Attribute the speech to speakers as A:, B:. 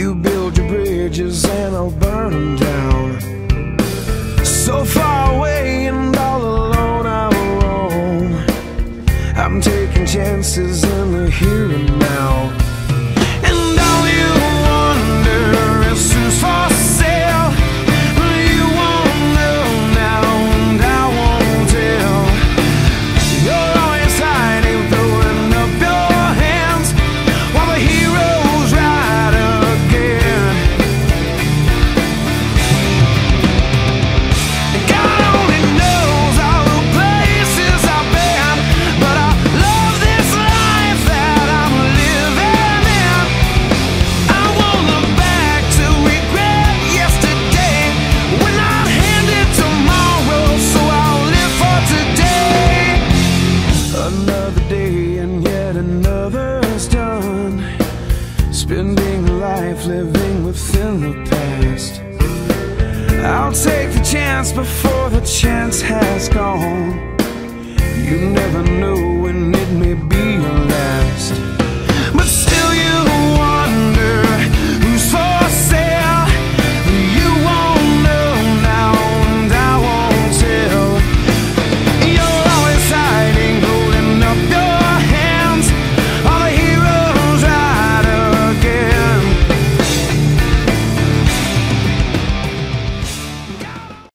A: You build your bridges and I'll burn them down. So far away and all alone I will roam. I'm taking chances. has done. Spending life living within the past. I'll take the chance before the chance has gone. You never know when it may be.